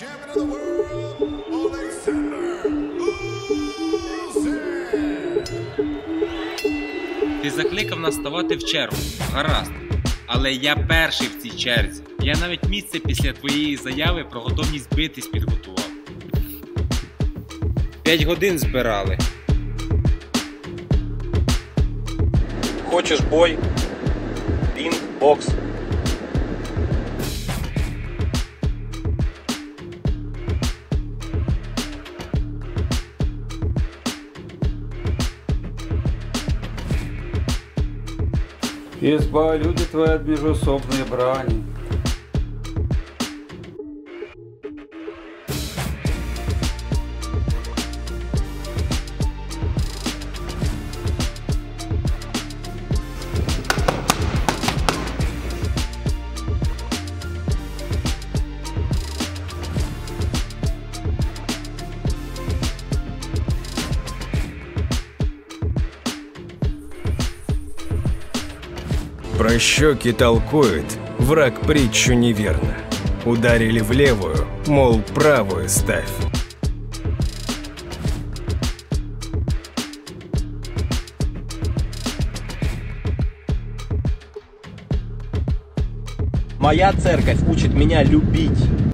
Champion of the world, Alexander Usyk. Ти закликав нас ставати в чергу. Гаразд. Але я перший в цій черзі. Я навіть місце після твоєї заяви про готовність битись підготував. П'ять годин збирали. Хочешь бой? Ринг, бокс. Изба, люди твои от межусобной брани. Прощеки толкуют, враг притчу неверно. Ударили в левую, мол, правую ставь. Моя церковь учит меня любить.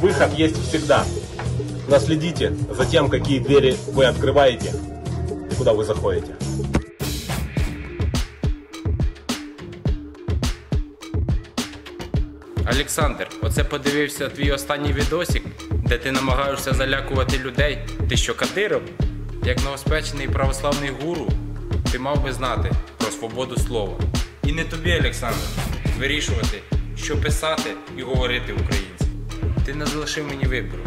выход есть всегда. Наследите за тем, какие двери вы открываете и куда вы заходите. Олександр, оце подивився твій останній відосик, де ти намагаєшся залякувати людей. Ти що Кадиров? Як новоспечений православний гуру, ти мав би знати про свободу слова. І не тобі, Олександр, вирішувати, що писати і говорити українцям. Ти не залишив мені вибору.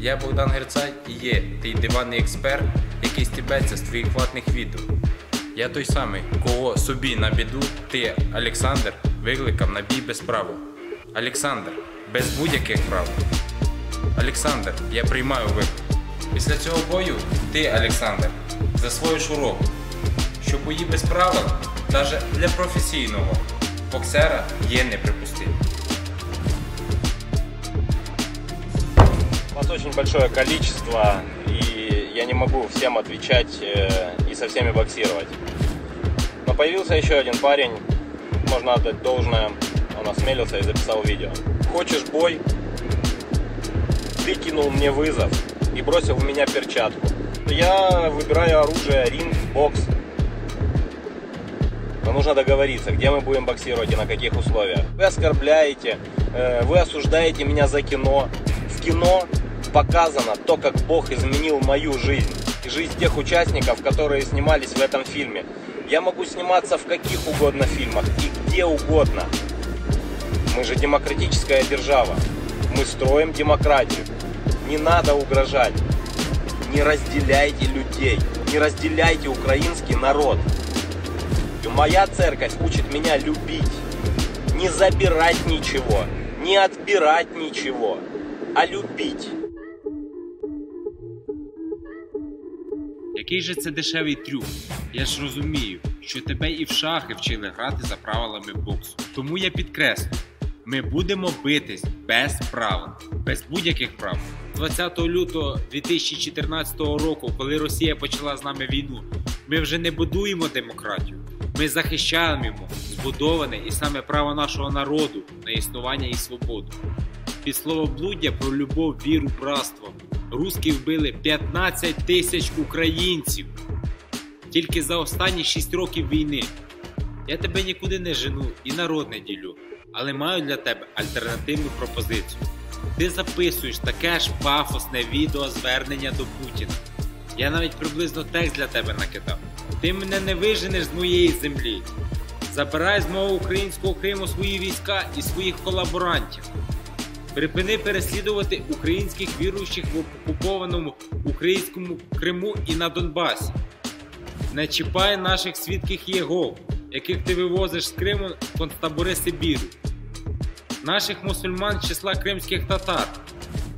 Я Богдан Герцай і є твій диванний експерт, який стібеться з твоїх платних відео. Я той самий, кого собі на біду ти, Олександр, викликав на бій без права. Олександр, без будь-яких прав. Олександр, я приймаю виклик. Після цього бою ти, Олександр, засвоїш урок, що бої без правил навіть для професійного боксера є неприпустимі. Вас очень большое количество, и я не могу всем отвечать э, и со всеми боксировать. Но появился еще один парень, можно отдать должное, он осмелился и записал видео. Хочешь бой? Ты кинул мне вызов и бросил в меня перчатку. Я выбираю оружие, ринг, бокс. Но нужно договориться, где мы будем боксировать и на каких условиях. Вы оскорбляете, э, вы осуждаете меня за кино. В кино показано то, как Бог изменил мою жизнь и жизнь тех участников, которые снимались в этом фильме. Я могу сниматься в каких угодно фильмах и где угодно. Мы же демократическая держава. Мы строим демократию. Не надо угрожать. Не разделяйте людей. Не разделяйте украинский народ. И моя церковь учит меня любить. Не забирать ничего. Не отбирать ничего. А любить. Який же це дешевий трюк? Я ж розумію, що тебе і в шахи вчили грати за правилами боксу. Тому я підкреслю, ми будемо битись без правил, без будь-яких правил. 20 лютого 2014 року, коли Росія почала з нами війну, ми вже не будуємо демократію. Ми захищаємо збудоване і саме право нашого народу на існування і свободу. Під словоблуддя про любов, віру, братство. Руски вбили 15 тисяч українців тільки за останні 6 років війни. Я тебе нікуди не жену і народ не ділю, але маю для тебе альтернативну пропозицію. Ти записуєш таке ж пафосне відео звернення до Путіна. Я навіть приблизно текст для тебе накидав. Ти мене не виженеш з моєї землі. Забирай з мого українського Криму свої війська і своїх колаборантів. Припини переслідувати українських віруючих в окупованому українському Криму і на Донбасі. Не чіпай наших свідків Єгов, яких ти вивозиш з Криму концтабори Сибіру. Наших мусульман з числа кримських татар,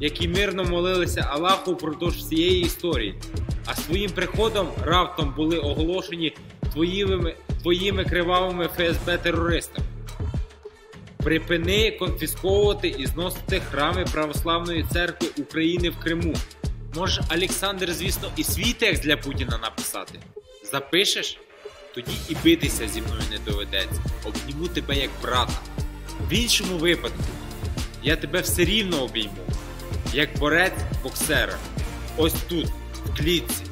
які мирно молилися Аллаху впродовж всієї історії, а своїм приходом раптом були оголошені твоїми, твоїми кривавими ФСБ-терористами. Припини конфісковувати і зносити храми Православної церкви України в Криму. Може, Олександр, звісно, і свій текст для Путіна написати. Запишеш? Тоді і битися зі мною не доведеться. Обніму тебе як брата. В іншому випадку я тебе все рівно обійму, як борець боксера. Ось тут, в клітці.